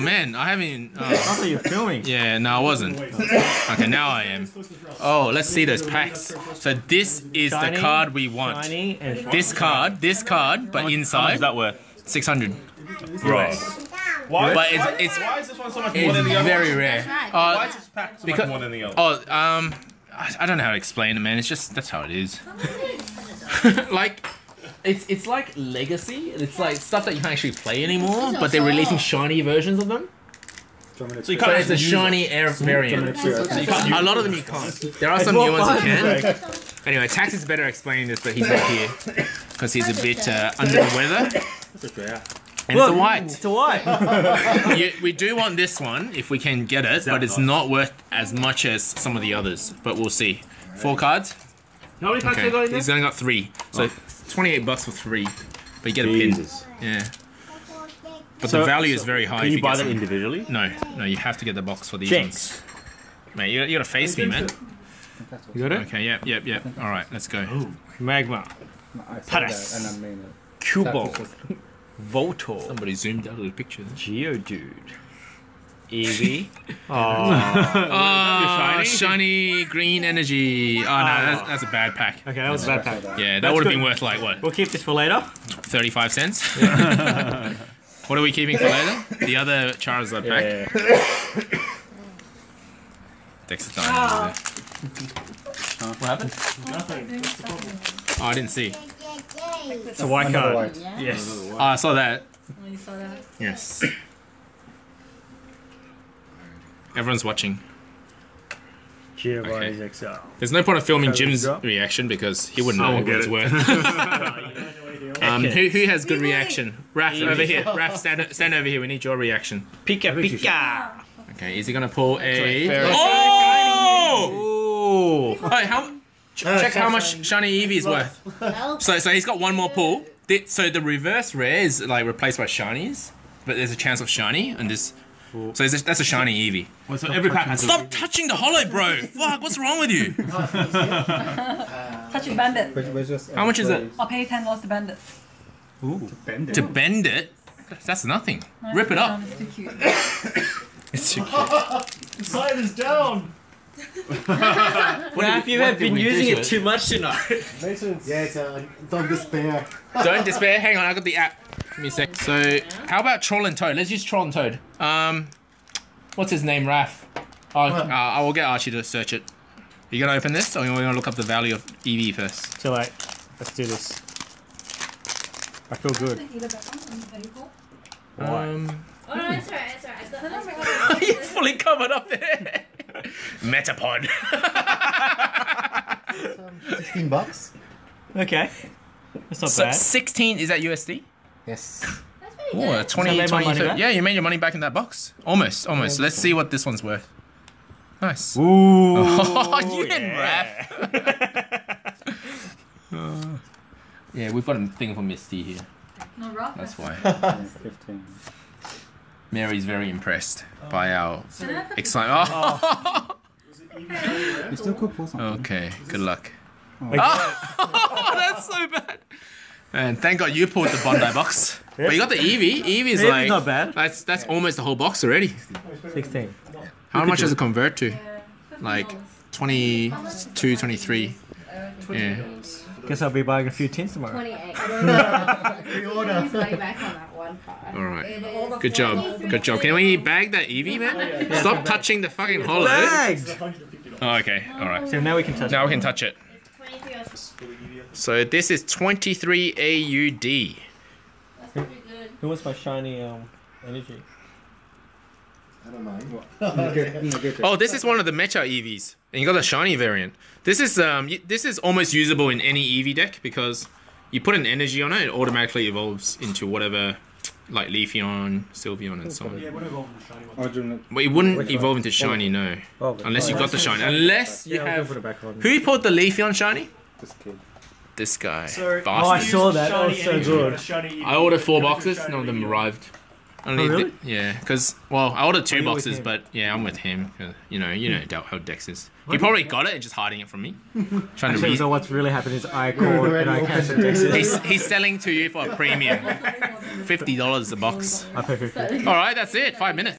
Man, I haven't. I Uh, thought you were filming. yeah, no, I wasn't. Okay, now I am. Oh, let's see those packs. So this is Shiny, the card we want. Shiny and This card, this card, but How much inside is that worth? 600. Right. Why, But it's- why, it's- why is this one so much more It's than the other? very one? rare. Why Uh, is this pack so because- much more than the other? oh, um, I I don't know how to explain it, man. It's just that's how it is. like, it's it's like legacy. It's like stuff that you can't actually play anymore, but they're releasing shiny versions of them. So you can't it's a shiny air variant. A lot of them you can't. There are some new ones you can. Anyway, Tax is better explaining this, but he's not here because he's a bit uh, under the weather. And it's a white. It's a white. You, we do want this one if we can get it, but it's not worth as much as some of the others. But we'll see. Four cards. How many packs Okay, you got in he's only got three. So twenty-eight bucks for three, but you get a pin. Yeah. But So- the value is very high. Can if you buy them individually? No, no, you have to get the box for these Jinx. ones. Mate, you, you gotta face me, man. You got it? Okay, yep, yep, yep. All right, let's go. Oh. Magma. I saw Paras. that and I mean it. Cubone. Voltorb. Somebody zoomed out of the picture. Geodude. Eevee. Oh. Oh, shiny? green energy. Oh no, that's, that's a bad pack. Okay, that was a bad pack. Yeah, that would have been worth like what, We'll keep this for later. thirty-five cents. what are we keeping for later? The other Charizard pack. Yeah. Dexter Diamond. What happened? Oh, I didn't see. It's a white Another card. Yes. Oh, I saw that. Oh, you saw that? Yes. Everyone's watching. Giovanni's Okay. XL. There's no point of filming Jim's let's reaction because he wouldn't I know what get it's it. worth. um, who, who has good reaction? Raph, over here. Raph, stand, stand over here. We need your reaction. Pika Pika. Okay, is he gonna pull a? Fairy. Oh! Hey, how? ch- check how much shiny Eevee is worth. So, so he's got one more pull. So the reverse rare is like replaced by shinies, but there's a chance of shiny, and this. So there's a, that's a shiny Eevee. Well, so every pack has a Stop touching the holo, bro! Fuck, what's wrong with you? Touching bandit. Just How much is it? I'll pay ten dollars to bandit. Bend it. To bend it, that's nothing. Rip it up. It's too cute. It's too The sign is down. Raph, you what have did been using it it? too much tonight. Yes, uh, don't despair. Don't despair. Hang on, I got the app. Give me a sec. So, how about Troll and Toad? Let's use Troll and Toad. Um, what's his name? Raph. Oh, uh, I will get Archie to search it. Are You gonna open this, or are you gonna look up the value of Eevee first? So like, let's do this. I feel good. Um, Oh no, it's alright, it's alright. I you thought- fully covered up there. Metapod. 16 bucks? Okay. That's not so bad. 16 is that USD? Yes. That's Oh, good. 20, So I made my 20, money 30. back? Yeah, you made your money back in that box. Almost, almost. Let's see what this one's worth. Nice. Ooh. Oh, you and yeah. Yeah, we've got a thing for Misty here. No rough. That's why. 15. Mary's very impressed oh. by our Can I have the excitement. Oh. You still could pull something. okay, good luck. Okay. Oh, that's so bad. And thank God you pulled the Bondi box. But you got the Eevee. Eevee's Eevee's like not bad. That's that's almost the whole box already. 16. How much do does it. it convert to? Like 22, 23. Yeah. Guess I'll be buying a few tins tomorrow. 28. Pre-order. back on that one. All right. It is Good job. Good job. Can we bag that Eevee, man? Stop touching the fucking holo. Bagged! Oh, okay. All right. So now we can touch Now it. we can touch it. It's 23 or So this is 23 AUD. That's pretty good. Who wants my shiny um, energy? Negative- negative. Oh, this is one of the Mecha Eevees. And you got a shiny variant. This is um this is almost usable in any Eevee deck because you put an energy on it, it automatically evolves into whatever like Leafeon, Sylveon and so on. Or oh, do you- But it wouldn't Which one? evolve into oh. shiny, no. Oh, Unless you oh, got the shiny. Unless you yeah, I'll have put it back on. Who pulled the Leafeon shiny? This kid. This guy. Oh, I saw that. That was so good. I ordered four boxes, none of them arrived. Only Oh, really? th- yeah, because well, I ordered Oh, two boxes, but yeah, I'm with him. you know, you know Del- how Dex is. He probably got it and just hiding it from me. Trying to Actually, read. so what's really happened is I called and I cancelled Dex's. He's, he's selling to you for a premium, fifty dollars a box. I pay 50. All right, that's it. Five minutes.